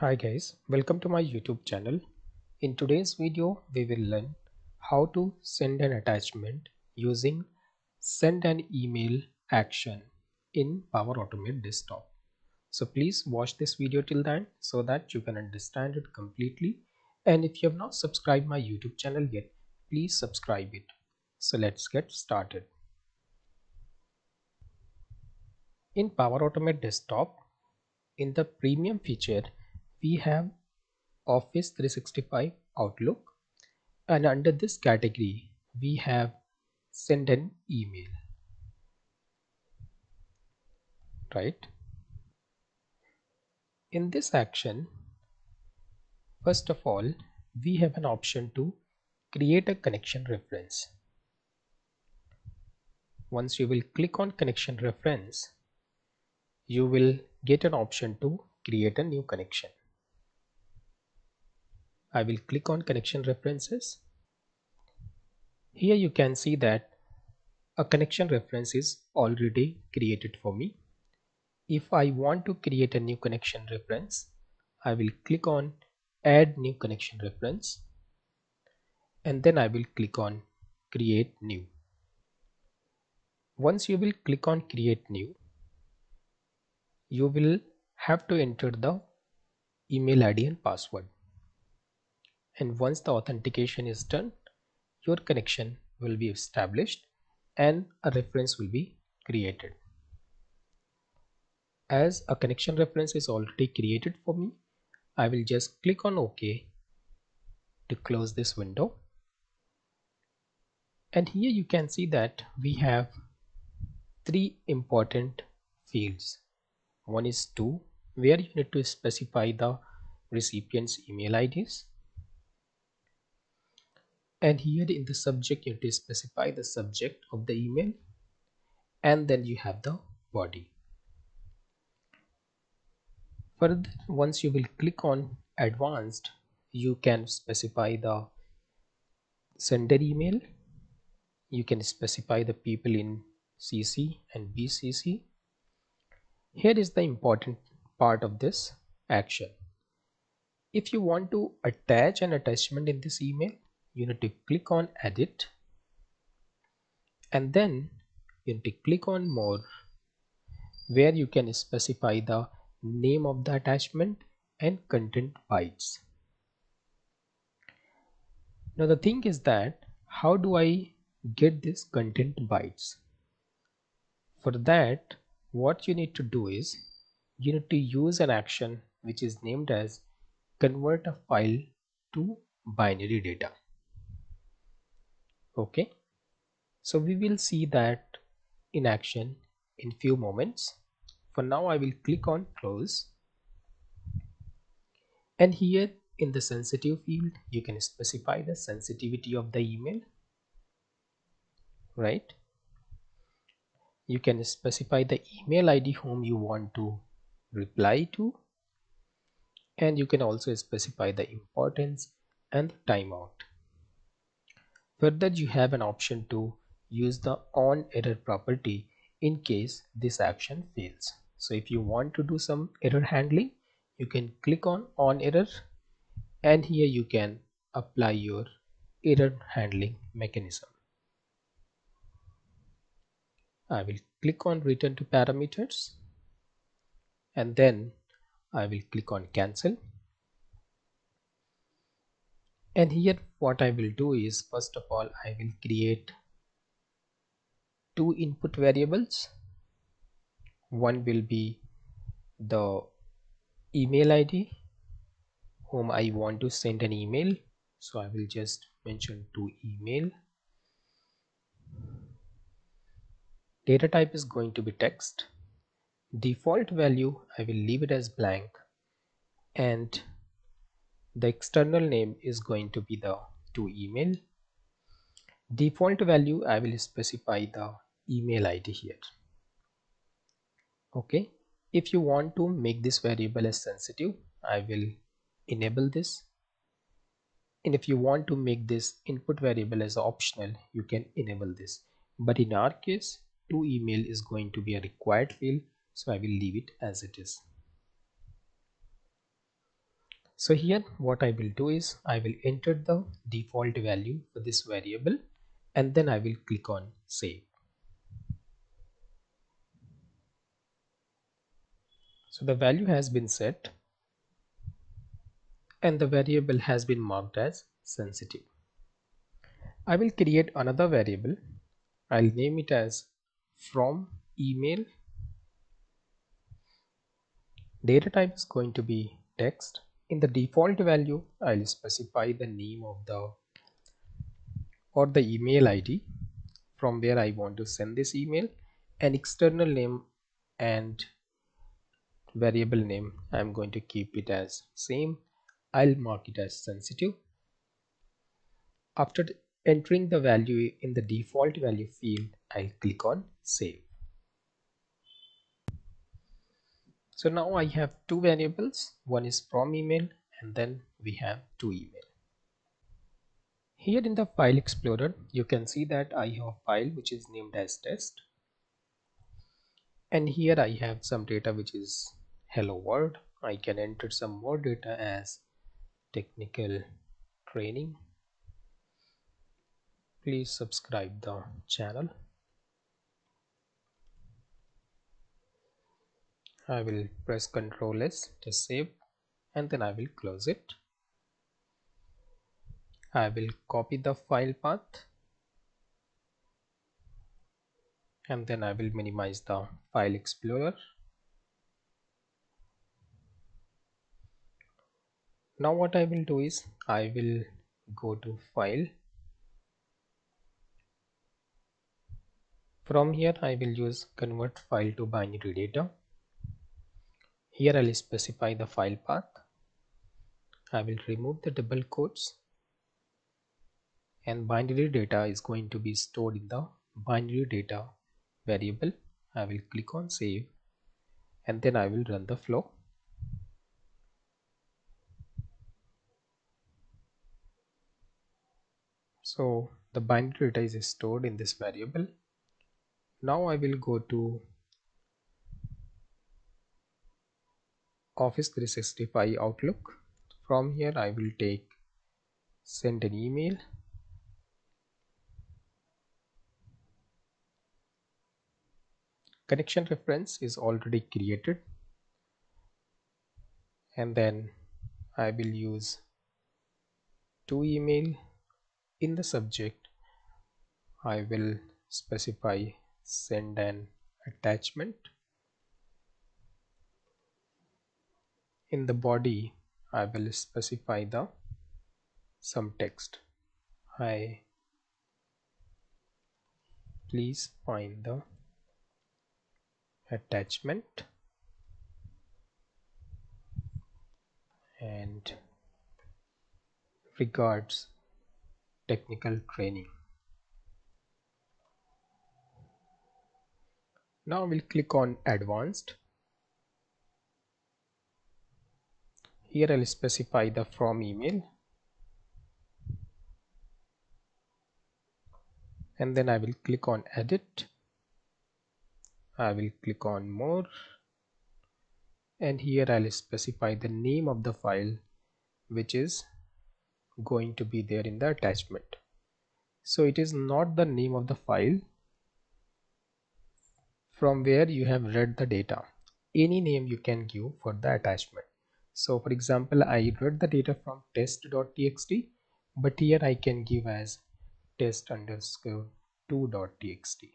Hi guys, welcome to my YouTube channel. In today's video, we will learn how to send an attachment using send an email action in Power Automate desktop. So please watch this video till the end so that you can understand it completely. And if you have not subscribed my YouTube channel yet, please subscribe it. So let's get started. In Power Automate desktop, in the premium feature, we have Office 365 Outlook. And under this category we have send an email. Right? In this action first of all we have an option to create a connection reference. Once you will click on connection reference you will get an option to create a new connection I will click on connection references. Here you can see that a connection reference is already created for me. If I want to create a new connection reference, I will click on add new connection reference and then I will click on create new. Once you will click on create new, you will have to enter the email ID and password and once the authentication is done your connection will be established and a reference will be created. As a connection reference is already created for me I will just click on OK to close this window. And here you can see that we have three important fields. One is to where you need to specify the recipient's email IDs and here in the subject you have to specify the subject of the email and then you have the body. Further once you will click on advanced you can specify the sender email you can specify the people in CC and BCC here is the important part of this action. If you want to attach an attachment in this email you need to click on edit and then you need to click on more where you can specify the name of the attachment and content bytes now the thing is that how do I get this content bytes for that what you need to do is you need to use an action which is named as convert a file to binary data okay. So we will see that in action in few moments. For now I will click on close. And here in the sensitive field you can specify the sensitivity of the email. Right? You can specify the email ID whom you want to reply to. And you can also specify the importance and timeout Further, you have an option to use the on error property in case this action fails. So if you want to do some error handling, you can click on on error and here you can apply your error handling mechanism. I will click on return to parameters and then I will click on cancel and here what I will do is first of all I will create two input variables. One will be the email ID whom I want to send an email. So I will just mention to email. Data type is going to be text. Default value I will leave it as blank. And the external name is going to be the to email. Default value I will specify the email ID here. Okay. If you want to make this variable as sensitive I will enable this. And if you want to make this input variable as optional you can enable this. But in our case to email is going to be a required field so I will leave it as it is so here what I will do is I will enter the default value for this variable and then I will click on save. So the value has been set and the variable has been marked as sensitive. I will create another variable. I'll name it as from email. Data type is going to be text in the default value I'll specify the name of the or the email ID from where I want to send this email an external name and variable name. I'm going to keep it as same. I'll mark it as sensitive. After entering the value in the default value field I'll click on save so now I have two variables. One is from email and then we have to email. Here in the file explorer you can see that I have a file which is named as test. And here I have some data which is hello world. I can enter some more data as technical training. Please subscribe the channel I will press Ctrl S to save and then I will close it. I will copy the file path and then I will minimize the file explorer. Now what I will do is I will go to file. From here I will use convert file to binary data here I'll specify the file path. I will remove the double quotes. And binary data is going to be stored in the binary data variable. I will click on save. And then I will run the flow. So the binary data is stored in this variable. Now I will go to Office 365 Outlook. From here I will take send an email. Connection reference is already created. And then I will use to email. In the subject I will specify send an attachment in the body I will specify the some text I please find the attachment and regards technical training. Now we'll click on advanced. Here I'll specify the from email. And then I will click on edit. I will click on more. And here I'll specify the name of the file which is going to be there in the attachment. So it is not the name of the file from where you have read the data. Any name you can give for the attachment so for example I read the data from test.txt but here I can give as test underscore 2.txt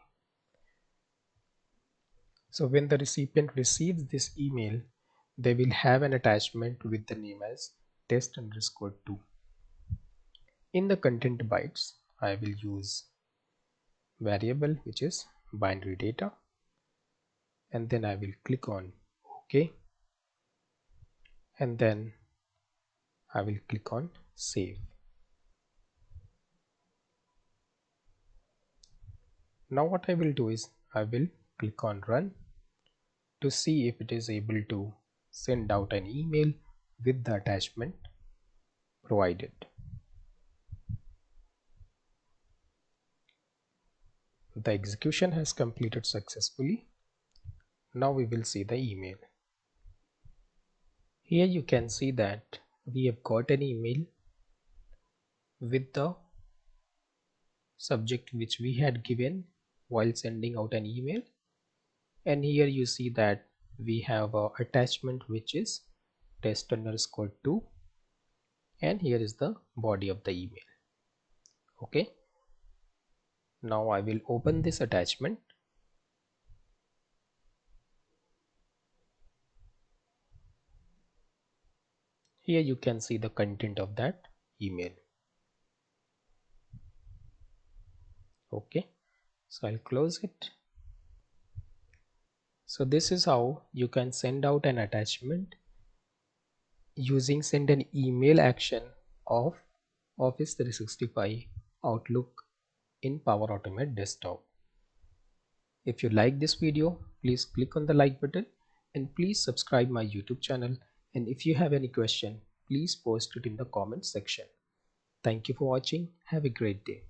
so when the recipient receives this email they will have an attachment with the name as test underscore 2 in the content bytes I will use variable which is binary data and then I will click on OK and then I will click on save now what I will do is I will click on run to see if it is able to send out an email with the attachment provided The execution has completed successfully. Now we will see the email. Here you can see that we have got an email with the subject which we had given while sending out an email. And here you see that we have a attachment which is test underscore 2 and here is the body of the email. Okay. Now I will open this attachment here you can see the content of that email. Okay so I'll close it. So this is how you can send out an attachment using send an email action of Office 365 Outlook in Power Automate desktop. If you like this video, please click on the like button and please subscribe my YouTube channel and if you have any question, please post it in the comment section. Thank you for watching. Have a great day.